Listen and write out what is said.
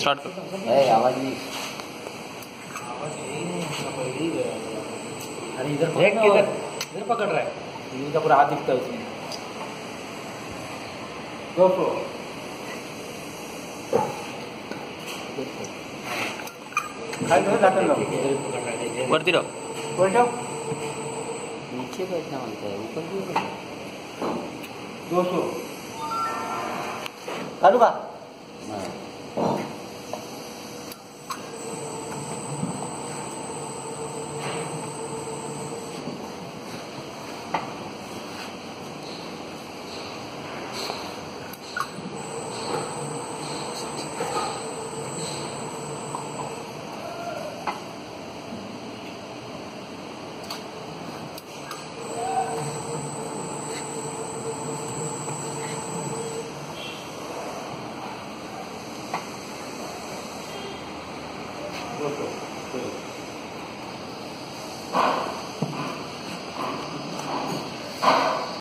Start करो आवाज़ अरे इधर पकड़ रहा है इनका पूरा हाथ दिखता है उसमें खाली घाटन लो। वरती रहो बैठो नीचे बैठना होता है ऊपर भी बैठना दो सौ। कालू बा दो सौ